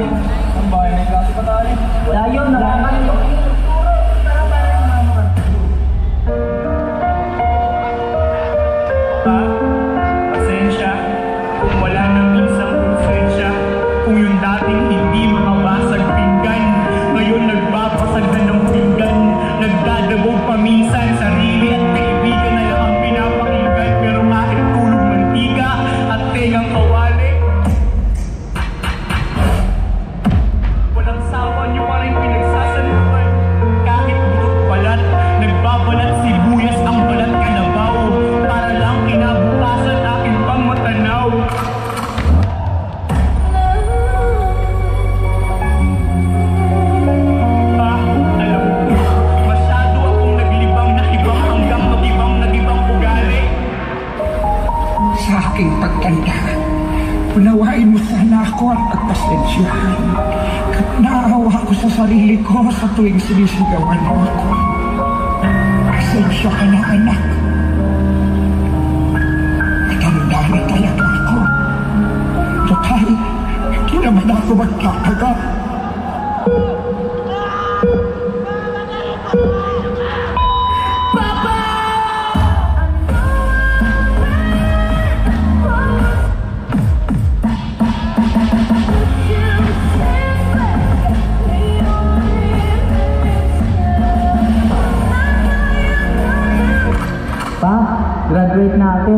atin ang bayan ng klase patali. Dayon, nakakalit ko. Pasensya kung wala ng isang konsensya kung yung aking pagtanda. Unawain mo sana ako at pagpasensyahan. Kat naawa ako sa sarili ko sa tuwing sinisigawan mo ako. Pasensya ka na anak. Matanda na talaga ako. Total, hindi naman ako magkakagat. Graduate na ako.